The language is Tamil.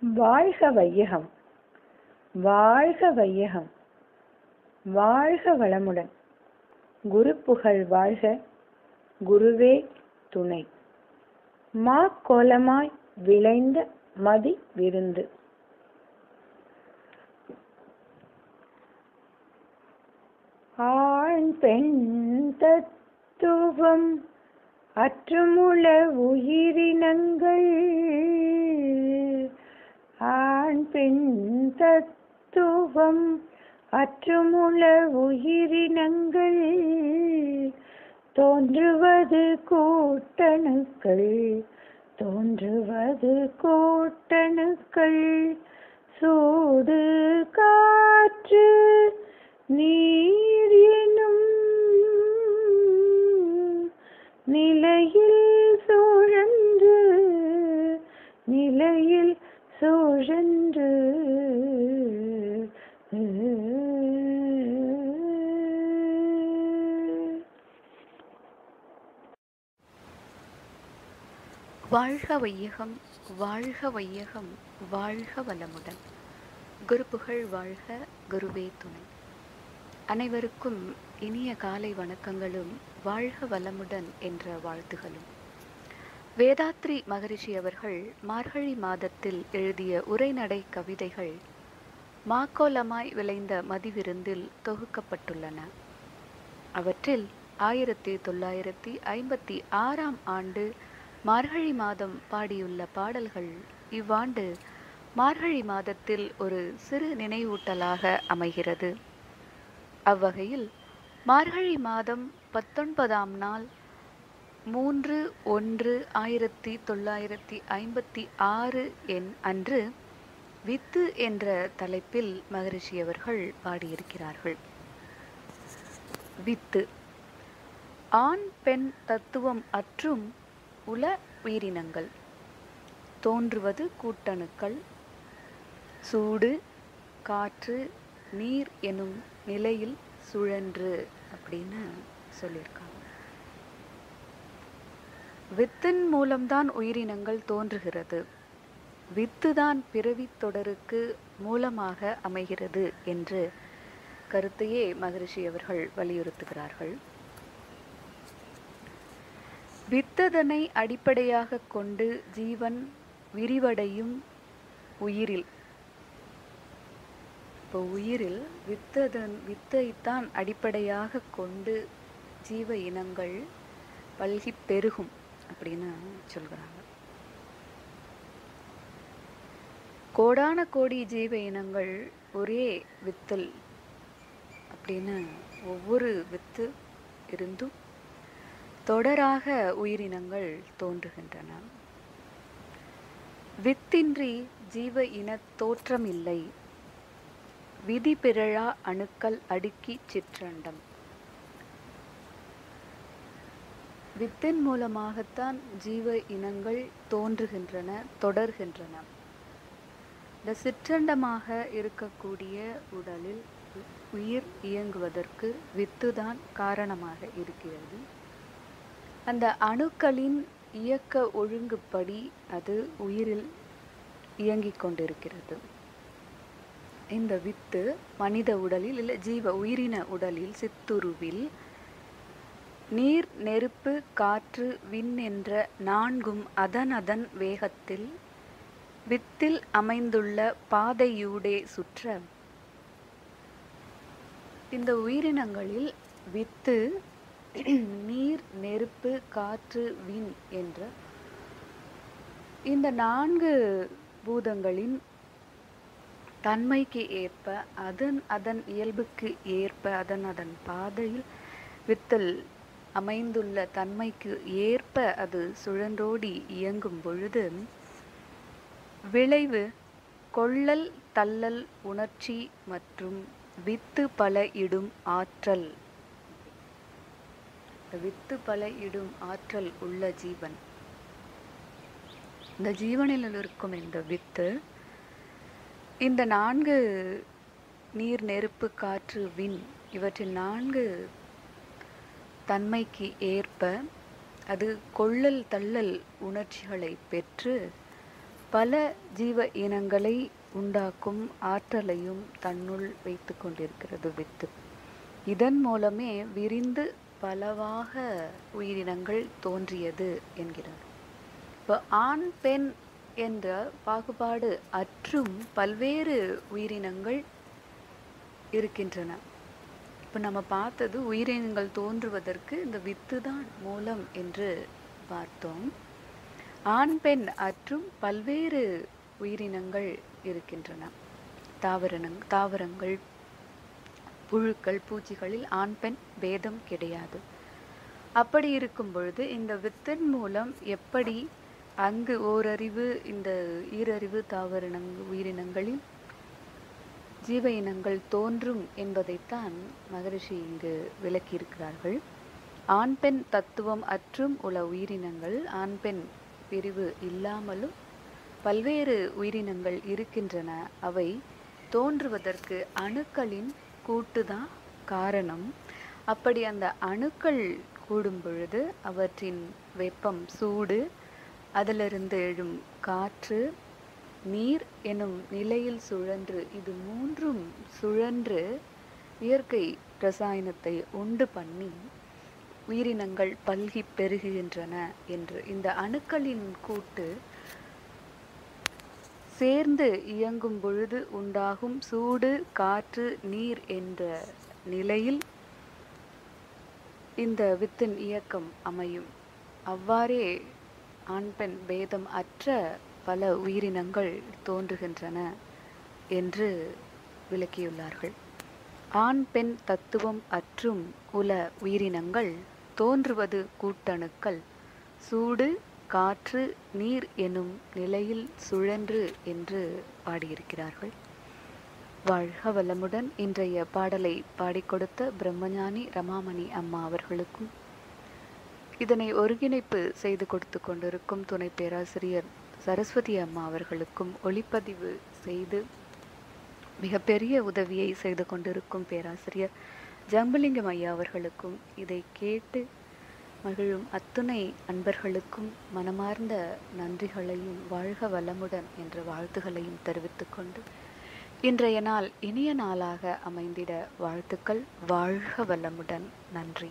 வாழ்க வையகம். வாழ்க வையகம். வாழ்க வளமுடன். குரு புகழ் வாழ்க. குருவே துணை. மா கோலமாய் விளைந்த மதி விருந்து. ஆண் பெண் தத்துவம் அற்றுமுள தத்துவம் அற்றமுள்ள உயிரினங்கள் தோன்றுவது கூட்டணுக்கள் தோன்றுவது கூட்டணுக்கள். சூடு காற்று நீர் எனும் நிலையில் சூழன்று நிலையில் சூழன்று வாழ்க வையகம் வாழ்க வையகம் வாழ்க வளமுடன். குரு புகழ் வாழ்க குருவே துணை. அனைவருக்கும் இனிய காலை வணக்கங்களும் வாழ்க வளமுடன் என்ற வாழ்த்துகளும். வேதாத்ரி மகரிஷி அவர்கள் மார்கழி மாதத்தில் எழுதிய உரைநடை கவிதைகள் மாக்கோலமாய் விளைந்த மதிவிருந்தில் தொகுக்கப்பட்டுள்ளன. அவற்றில் ஆயிரத்தி தொள்ளாயிரத்தி ஐம்பத்தி ஆறாம் ஆண்டு மார்கழி மாதம் பாடியுள்ள பாடல்கள் இவ்வாண்டு மார்கழி மாதத்தில் ஒரு சிறு நினைவூட்டலாக அமைகிறது. அவ்வகையில் மார்கழி மாதம் பத்தொன்பதாம் நாள் மூன்று ஒன்று ஆயிரத்தி தொள்ளாயிரத்தி ஐம்பத்தி ஆறு என் அன்று வித்து என்ற தலைப்பில் மகரிஷி அவர்கள் பாடியிருக்கிறார்கள். வித்து. ஆண் பெண் தத்துவம் அற்றும் உல உயிரினங்கள். தோன்றுவது கூட்டணுக்கள். சூடு காற்று நீர் எனும் நிலையில் சுழன்று அப்படின்னு சொல்லியிருக்காங்க. வித்தின் மூலம்தான் உயிரினங்கள் தோன்றுகிறது. வித்துதான் பிறவி தொடருக்கு மூலமாக அமைகிறது என்று கருத்தையே மகரிஷி அவர்கள் வலியுறுத்துகிறார்கள். வித்ததனை அடிப்படையாக கொண்டு ஜீவன் விரிவடையும் உயிரில். இப்போ உயிரில் வித்ததன் வித்தைத்தான் அடிப்படையாக கொண்டு ஜீவ இனங்கள் பல்கி பெருகும் அப்படின்னு சொல்கிறாங்க கோடான கோடி ஜீவ இனங்கள் ஒரே வித்தல் அப்படின்னு ஒவ்வொரு வித்து இருந்தும் தொடராக உயிரினங்கள் தோன்றுகின்றன. வித்தின்றி ஜீவ இன தோற்றம் இல்லை விதி பிறழா அணுக்கள் அடுக்கி சிற்றண்டம். வித்தின் மூலமாகத்தான் ஜீவ இனங்கள் தோன்றுகின்றன தொடர்கின்றன. இந்த சிற்றண்டமாக இருக்கக்கூடிய உடலில் உயிர் இயங்குவதற்கு வித்துதான் காரணமாக இருக்கிறது. அந்த அணுக்களின் இயக்க ஒழுங்குப்படி அது உயிரில் இயங்கிக் கொண்டிருக்கிறது. இந்த வித்து மனித உடலில் இல்லை ஜீவ உயிரின உடலில் சித்துருவில் நீர் நெருப்பு காற்று விண் என்ற நான்கும் அதன் அதன் வேகத்தில் வித்தில் அமைந்துள்ள பாதையூடே சுற்ற. இந்த உயிரினங்களில் வித்து நீர் நெருப்பு காற்று விண் என்ற இந்த நான்கு பூதங்களின் தன்மைக்கு ஏற்ப அதன் அதன் இயல்புக்கு ஏற்ப அதன் அதன் பாதையில் வித்தல் அமைந்துள்ள தன்மைக்கு ஏற்ப அது சுழன்றோடி இயங்கும் பொழுது விளைவு கொள்ளல் தள்ளல் உணர்ச்சி மற்றும் வித்து பல இடும் ஆற்றல். வித்து பல இடும் ஆற்றல் உள்ள ஜீவன். இந்த ஜீவனில் இருக்கும் இந்த வித்து இந்த நான்கு நீர் நெருப்பு காற்று விண் இவற்றின் நான்கு தன்மைக்கு ஏற்ப அது கொள்ளல் தள்ளல் உணர்ச்சிகளை பெற்று பல ஜீவ இனங்களை உண்டாக்கும் ஆற்றலையும் தன்னுள் வைத்து கொண்டிருக்கிறது வித்து. இதன் மூலமே விரிந்து பலவாக உயிரினங்கள் தோன்றியது என்கிறார். இப்போ ஆண் பெண் என்ற பாகுபாடு அற்றும் பல்வேறு உயிரினங்கள் இருக்கின்றன. இப்போ நம்ம பார்த்தது உயிரினங்கள் தோன்றுவதற்கு இந்த வித்து தான் மூலம் என்று பார்த்தோம். ஆண் பெண் அற்றும் பல்வேறு உயிரினங்கள் இருக்கின்றன. தாவரணங் தாவரங்கள் புழுக்கள் பூச்சிகளில் ஆண் பெண் பேதம் கிடையாது. அப்படி இருக்கும் பொழுது இந்த வித்தின் மூலம் எப்படி அங்கு ஓரறிவு இந்த ஈரறிவு தாவரணங் உயிரினங்களில் ஜீவ இனங்கள் தோன்றும் என்பதைத்தான் மகரிஷி இங்கு விளக்கியிருக்கிறார்கள். ஆண் பெண் தத்துவம் அற்றும் உள்ள உயிரினங்கள் ஆண் பெண் பிரிவு இல்லாமலும் பல்வேறு உயிரினங்கள் இருக்கின்றன. அவை தோன்றுவதற்கு அணுக்களின் கூட்டு தான் காரணம். அப்படி அந்த அணுக்கள் கூடும் பொழுது அவற்றின் வெப்பம் சூடு அதிலிருந்து எழும் காற்று நீர் எனும் நிலையில் சுழன்று இது மூன்றும் சுழன்று இயற்கை ரசாயனத்தை உண்டு பண்ணி உயிரினங்கள் பல்கி பெருகுகின்றன என்று இந்த அணுக்களின் கூட்டு சேர்ந்து இயங்கும் பொழுது உண்டாகும் சூடு காற்று நீர் என்ற நிலையில் இந்த வித்தின் இயக்கம் அமையும். அவ்வாறே ஆண் பெண் பேதம் அற்ற பல உயிரினங்கள் தோன்றுகின்றன என்று விளக்கியுள்ளார்கள். ஆண் பெண் தத்துவம் அற்றும் உல உயிரினங்கள் தோன்றுவது கூட்டணுக்கள். சூடு காற்று நீர் எனும் நிலையில் சுழன்று என்று பாடியிருக்கிறார்கள். வாழ்க வளமுடன் இன்றைய பாடலை பாடிக்கொடுத்த பிரம்மஞானி ரமாமணி அம்மா அவர்களுக்கும் இதனை ஒருங்கிணைப்பு செய்து கொடுத்து கொண்டிருக்கும் துணை பேராசிரியர் சரஸ்வதி அம்மா அவர்களுக்கும் ஒளிப்பதிவு செய்து மிகப்பெரிய உதவியை செய்து கொண்டிருக்கும் பேராசிரியர் ஜம்பலிங்கம் ஐயா அவர்களுக்கும் இதை கேட்டு மகிழும் அத்துணை அன்பர்களுக்கும் மனமார்ந்த நன்றிகளையும் வாழ்க வளமுடன் என்ற வாழ்த்துகளையும் தெரிவித்துக்கொண்டு இன்றைய நாள் இனிய நாளாக அமைந்திட வாழ்த்துக்கள். வாழ்க வளமுடன். நன்றி.